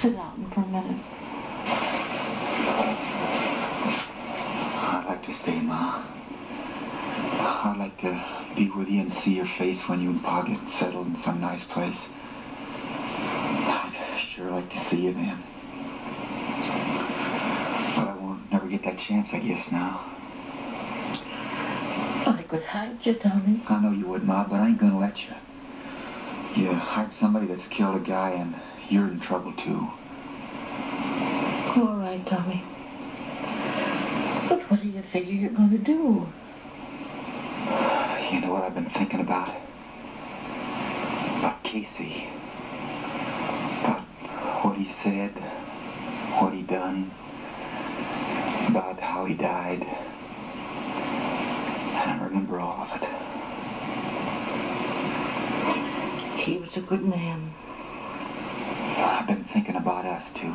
for a minute? I'd like to stay, Ma. I'd like to be with you and see your face when you and Pa get settled in some nice place. I'd sure like to see you then. But I won't never get that chance, I guess, now. I could hide you, Tommy. I know you would, Ma, but I ain't gonna let you. You hide somebody that's killed a guy and you're in trouble, too. All right, Tommy. But what do you figure you're going to do? You know what I've been thinking about? About Casy. About what he said, what he done, about how he died. And I remember all of it. He was a good man. Been thinking about us, too.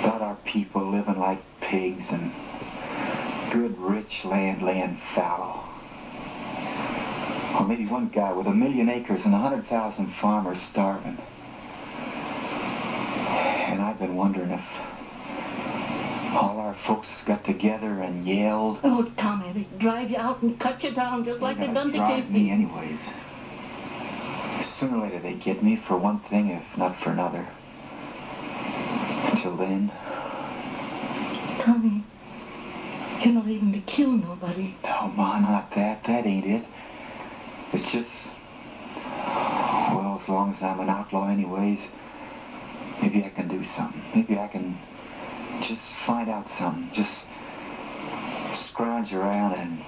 About our people living like pigs and good, rich land laying fallow. Or maybe one guy with a million acres and a hundred thousand farmers starving. And I've been wondering if all our folks got together and yelled. Oh, Tommy, they drive you out and cut you down just like they done to drive me anyways. Sooner or later they get me for one thing, if not for another. Until then, Tommy, you're not even to kill nobody. no, Ma, not that. That ain't it. It's just, well, as long as I'm an outlaw anyways, maybe I can do something. Maybe I can just find out something. Just scrounge around and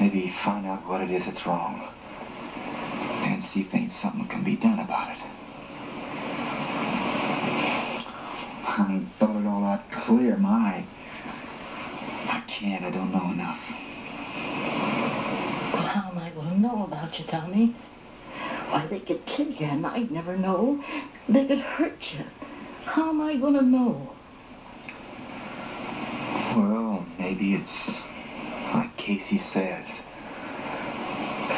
maybe find out what it is that's wrong. If ain't something can be done about it. I thought it all out clear, my. I can't, I don't know enough. Well, how am I going to know about you, Tommy? Why, they could kill you and I'd never know. They could hurt you. How am I going to know? Well, maybe it's like Casy says.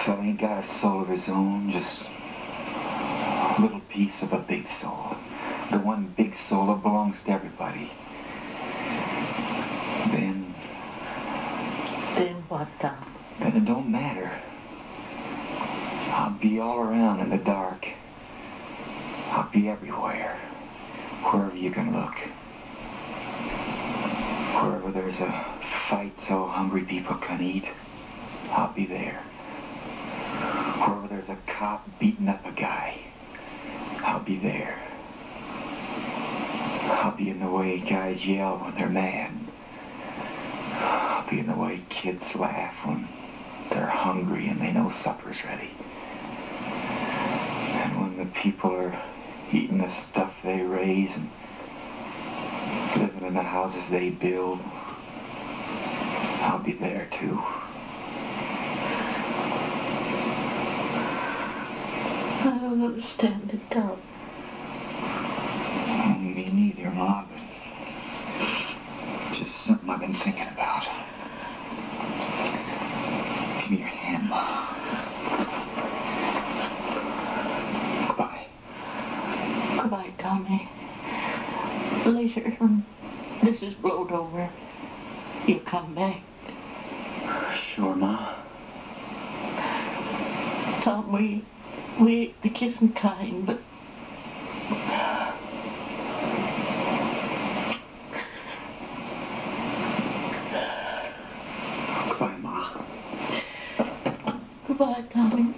Fella ain't got a soul of his own, just a little piece of a big soul. The one big soul that belongs to everybody. Then, Then what, Tom? then it don't matter. I'll be all around in the dark. I'll be everywhere. Wherever you can look. Wherever there's a fight so hungry people can eat, I'll be there. Wherever there's a cop beating up a guy, I'll be there. I'll be in the way guys yell when they're mad. I'll be in the way kids laugh when they're hungry and they know supper's ready. And when the people are eating the stuff they raise and living in the houses they build, I'll be there too. I don't understand it, Tom. Me neither, Ma, but just something I've been thinking about. Give me your hand, Ma. Goodbye. Goodbye, Tommy. Later, when this is blowed over, you'll come back. Sure, Ma. Tom, we, we the the kissing kind, but Goodbye, Ma. goodbye, Tommy.